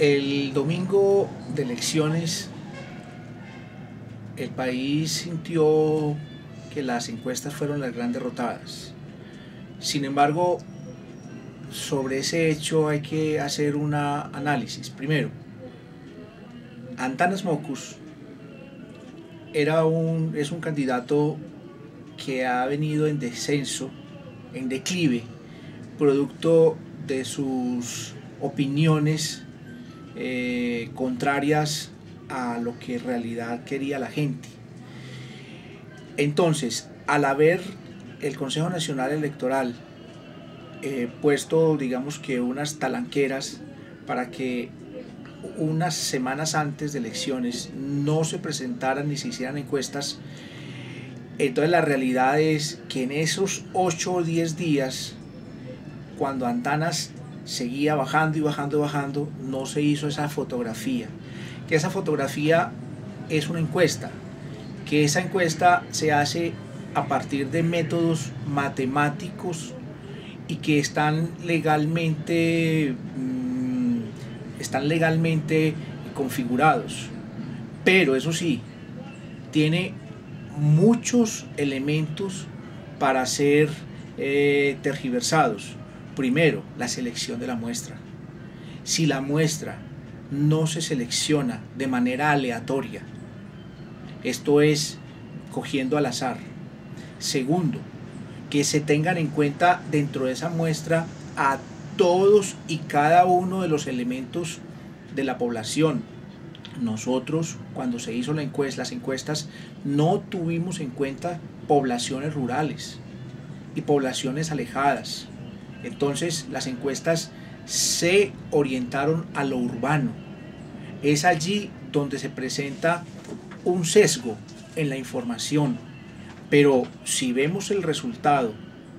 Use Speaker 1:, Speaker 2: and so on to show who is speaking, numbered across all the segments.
Speaker 1: El domingo de elecciones, el país sintió que las encuestas fueron las grandes derrotadas. Sin embargo, sobre ese hecho hay que hacer un análisis. Primero, Antanas Mocus era un, es un candidato que ha venido en descenso, en declive, producto de sus opiniones eh, contrarias a lo que en realidad quería la gente. Entonces, al haber el Consejo Nacional Electoral eh, puesto, digamos que unas talanqueras para que unas semanas antes de elecciones no se presentaran ni se hicieran encuestas, entonces la realidad es que en esos 8 o 10 días, cuando Antanas seguía bajando y bajando y bajando, no se hizo esa fotografía. Que esa fotografía es una encuesta, que esa encuesta se hace a partir de métodos matemáticos y que están legalmente, mm, están legalmente configurados. Pero eso sí, tiene muchos elementos para ser eh, tergiversados Primero, la selección de la muestra. Si la muestra no se selecciona de manera aleatoria, esto es cogiendo al azar. Segundo, que se tengan en cuenta dentro de esa muestra a todos y cada uno de los elementos de la población. Nosotros, cuando se hizo la encuesta, las encuestas, no tuvimos en cuenta poblaciones rurales y poblaciones alejadas. Entonces las encuestas se orientaron a lo urbano. Es allí donde se presenta un sesgo en la información. Pero si vemos el resultado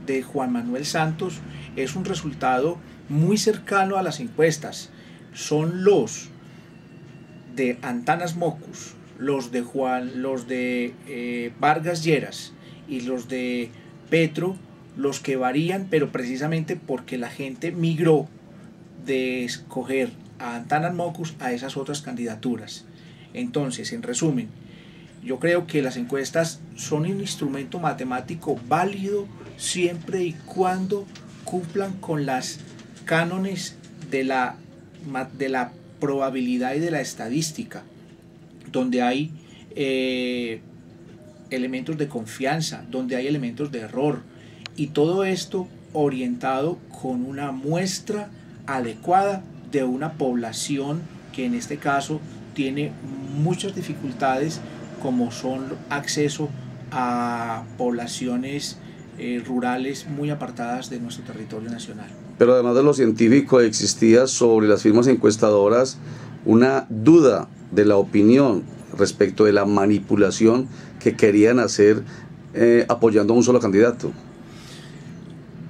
Speaker 1: de Juan Manuel Santos, es un resultado muy cercano a las encuestas. Son los de Antanas Mocus, los de Juan, los de eh, Vargas Lleras y los de Petro los que varían, pero precisamente porque la gente migró de escoger a Antanas Mocus a esas otras candidaturas. Entonces, en resumen, yo creo que las encuestas son un instrumento matemático válido siempre y cuando cumplan con las cánones de la, de la probabilidad y de la estadística, donde hay eh, elementos de confianza, donde hay elementos de error, y todo esto orientado con una muestra adecuada de una población que en este caso tiene muchas dificultades como son acceso a poblaciones eh, rurales muy apartadas de nuestro territorio nacional.
Speaker 2: Pero además de lo científico existía sobre las firmas encuestadoras una duda de la opinión respecto de la manipulación que querían hacer eh, apoyando a un solo candidato.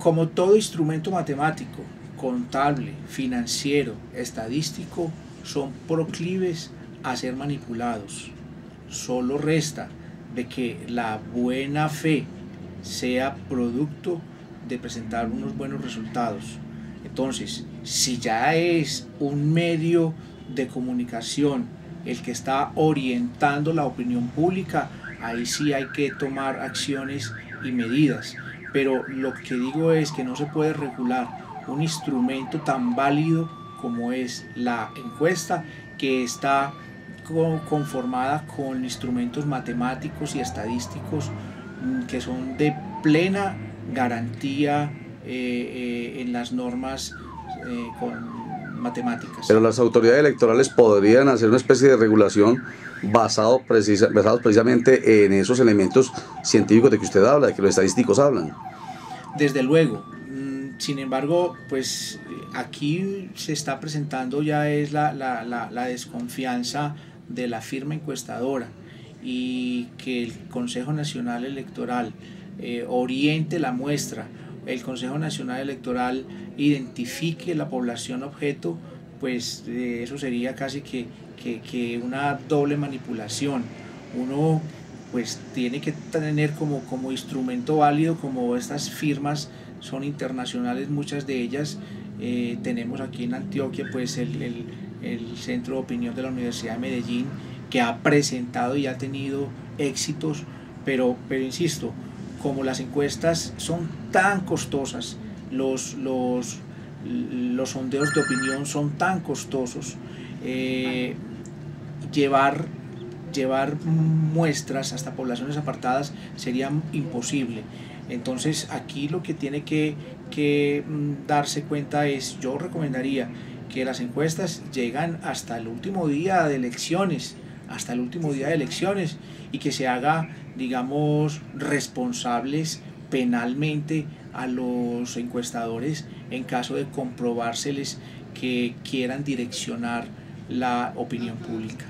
Speaker 1: Como todo instrumento matemático, contable, financiero, estadístico, son proclives a ser manipulados. Solo resta de que la buena fe sea producto de presentar unos buenos resultados. Entonces, si ya es un medio de comunicación el que está orientando la opinión pública, ahí sí hay que tomar acciones y medidas pero lo que digo es que no se puede regular un instrumento tan válido como es la encuesta que está conformada con instrumentos matemáticos y estadísticos mm, que son de plena garantía eh, eh, en las normas eh, matemáticas.
Speaker 2: Pero las autoridades electorales podrían hacer una especie de regulación basado precisa, basados precisamente en esos elementos científicos de que usted habla, de que los estadísticos hablan.
Speaker 1: Desde luego. Mm, sin embargo, pues aquí se está presentando ya es la, la, la, desconfianza de la firma encuestadora y que el Consejo Nacional Electoral eh, oriente la muestra, el Consejo Nacional Electoral identifique la población objeto, pues eh, eso sería casi que que, una doble manipulación. Uno pues tiene que tener como, como instrumento válido, como estas firmas son internacionales, muchas de ellas, eh, tenemos aquí en Antioquia pues el, el Centro de Opinión de la Universidad de Medellín, que ha presentado y ha tenido éxitos, pero, pero insisto, como las encuestas son tan costosas, los, los, sondeos de opinión son tan costosos, eh, llevar, llevar muestras hasta poblaciones apartadas sería imposible. Entonces aquí lo que tiene que, que mm, darse cuenta es, yo recomendaría que las encuestas llegan hasta el último día de elecciones, hasta el último día de elecciones y que se haga, digamos, responsables penalmente a los encuestadores en caso de comprobárseles que quieran direccionar la opinión pública.